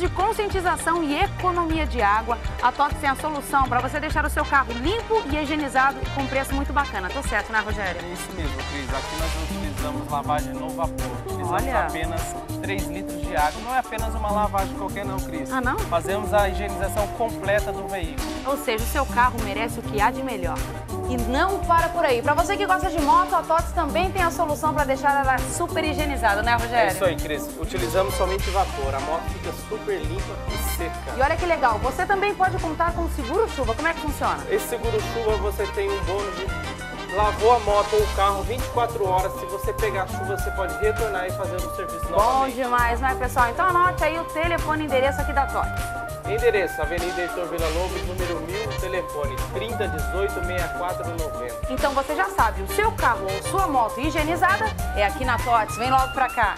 de conscientização e economia de água, a TOTS tem a solução para você deixar o seu carro limpo e higienizado com preço muito bacana. Tô certo, né, Rogério? É isso mesmo, Cris. Aqui nós utilizamos lavagem no vapor. Utilizamos Olha. apenas 3 litros de água. Não é apenas uma lavagem qualquer não, Cris. Ah, não? Fazemos a higienização completa do veículo. Ou seja, o seu carro merece o que há de melhor. E não para por aí. Para você que gosta de moto, a TOTS também tem a solução para deixar ela super higienizada, né, É Rogério? isso aí, Cris. Utilizamos somente vapor. A moto fica super limpa e seca. E olha que legal, você também pode contar com o seguro chuva. Como é que funciona? Esse seguro-chuva você tem um bônus de lavou a moto ou o carro 24 horas. Se você pegar chuva, você pode retornar e fazer o serviço Bom novamente. demais, né, pessoal? Então anote aí o telefone e endereço aqui da TOTS. Endereço, Avenida Heitor Vila Lobos, número 1000, telefone 3018 6490. Então você já sabe, o seu carro ou sua moto higienizada é aqui na TOTS. Vem logo pra cá.